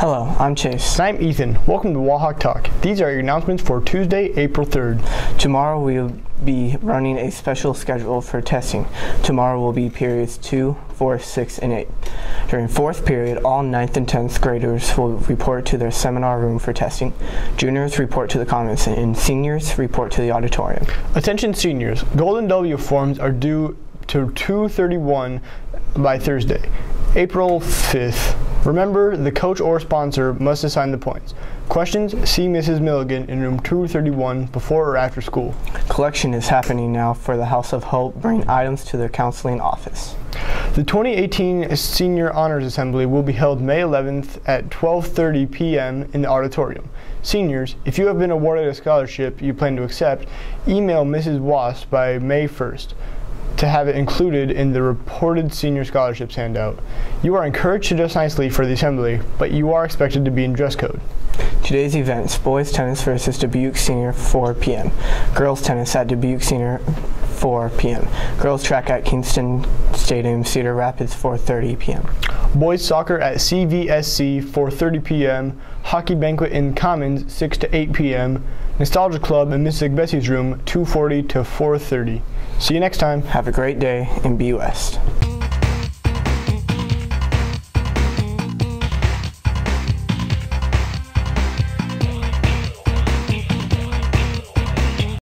I'm Chase. And I'm Ethan. Welcome to Wahawk Talk. These are your announcements for Tuesday, April 3rd. Tomorrow we'll be running a special schedule for testing. Tomorrow will be periods 2, 4, 6, and 8. During fourth period, all 9th and 10th graders will report to their seminar room for testing. Juniors report to the commons, and seniors report to the auditorium. Attention seniors, Golden W forms are due to 231 by Thursday, April 5th. Remember, the coach or sponsor must assign the points. Questions? See Mrs. Milligan in room 231 before or after school. Collection is happening now for the House of Hope. Bring items to their counseling office. The 2018 Senior Honors Assembly will be held May 11th at 12:30 p.m. in the auditorium. Seniors, if you have been awarded a scholarship you plan to accept, email Mrs. Wass by May 1st to have it included in the reported senior scholarships handout. You are encouraged to dress nicely for the assembly, but you are expected to be in dress code. Today's events boys tennis versus Dubuque Senior 4 p.m., girls tennis at Dubuque Senior 4 p.m., girls track at Kingston Stadium, Cedar Rapids 4:30 p.m. Boys soccer at CVSC 4:30 p.m., hockey banquet in Commons 6 to 8 p.m., Nostalgia Club in Mrs. Agbese's room 2:40 to 4:30. See you next time. Have a great day and be West.